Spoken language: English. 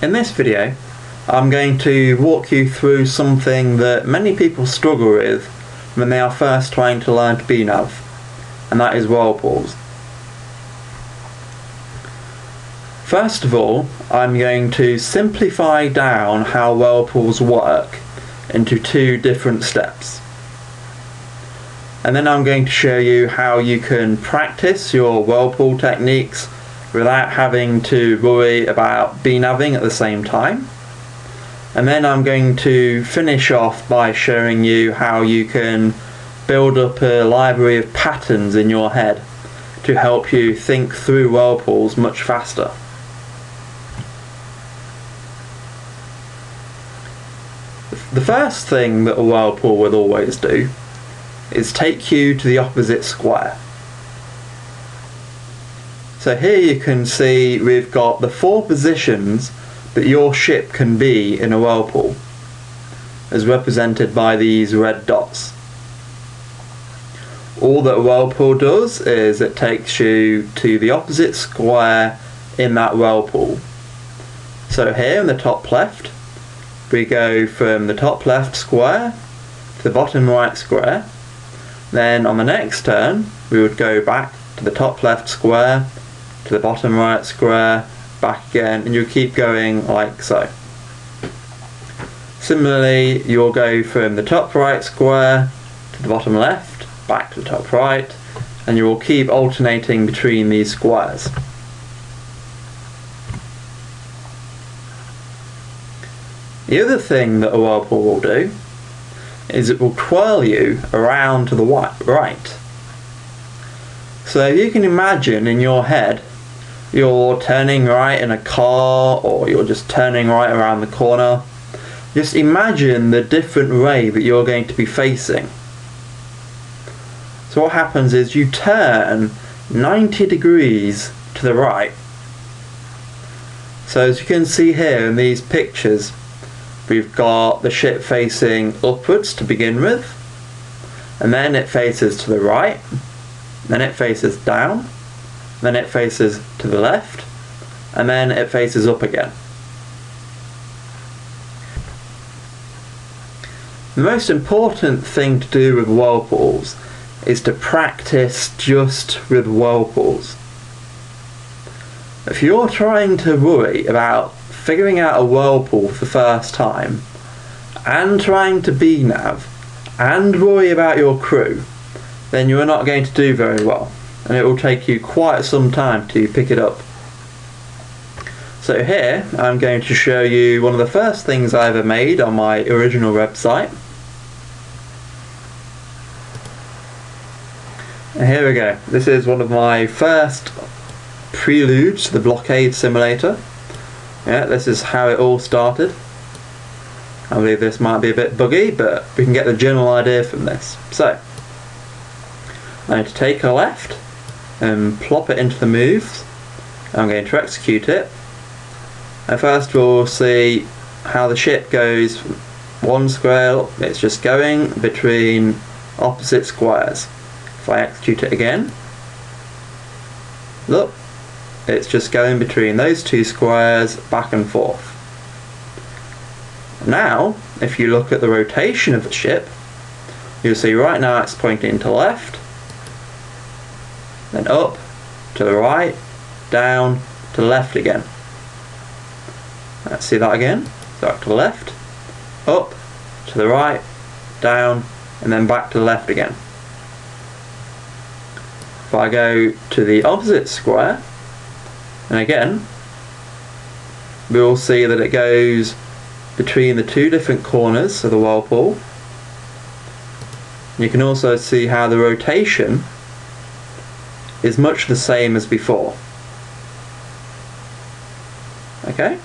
In this video, I'm going to walk you through something that many people struggle with when they are first trying to learn to be BNAV, and that is whirlpools. First of all, I'm going to simplify down how whirlpools work into two different steps. And then I'm going to show you how you can practice your whirlpool techniques without having to worry about BNAVing at the same time. And then I'm going to finish off by showing you how you can build up a library of patterns in your head to help you think through whirlpools much faster. The first thing that a whirlpool would always do is take you to the opposite square. So here you can see we've got the four positions that your ship can be in a whirlpool, as represented by these red dots. All that whirlpool does is it takes you to the opposite square in that whirlpool. So here in the top left, we go from the top left square to the bottom right square. Then on the next turn, we would go back to the top left square, to the bottom right square, back again, and you'll keep going like so. Similarly, you'll go from the top right square to the bottom left, back to the top right, and you will keep alternating between these squares. The other thing that a whirlpool will do is it will twirl you around to the right. So you can imagine in your head you're turning right in a car or you're just turning right around the corner, just imagine the different way that you're going to be facing. So what happens is you turn 90 degrees to the right. So as you can see here in these pictures, we've got the ship facing upwards to begin with, and then it faces to the right, then it faces down, then it faces to the left, and then it faces up again. The most important thing to do with whirlpools is to practice just with whirlpools. If you're trying to worry about figuring out a whirlpool for the first time, and trying to BNAV, and worry about your crew, then you are not going to do very well, and it will take you quite some time to pick it up. So here, I'm going to show you one of the first things I ever made on my original website. And here we go. This is one of my first preludes to the blockade simulator. Yeah, this is how it all started. I believe this might be a bit buggy, but we can get the general idea from this. So, I'm going to take a left and plop it into the moves. I'm going to execute it. And first we'll see how the ship goes one square, it's just going between opposite squares. If I execute it again, look, it's just going between those two squares back and forth. Now, if you look at the rotation of the ship, you'll see right now it's pointing to left, then up, to the right, down, to the left again. Let's see that again. Back to the left, up, to the right, down, and then back to the left again. If I go to the opposite square, and again, we will see that it goes between the two different corners of the whirlpool. You can also see how the rotation is much the same as before. Okay?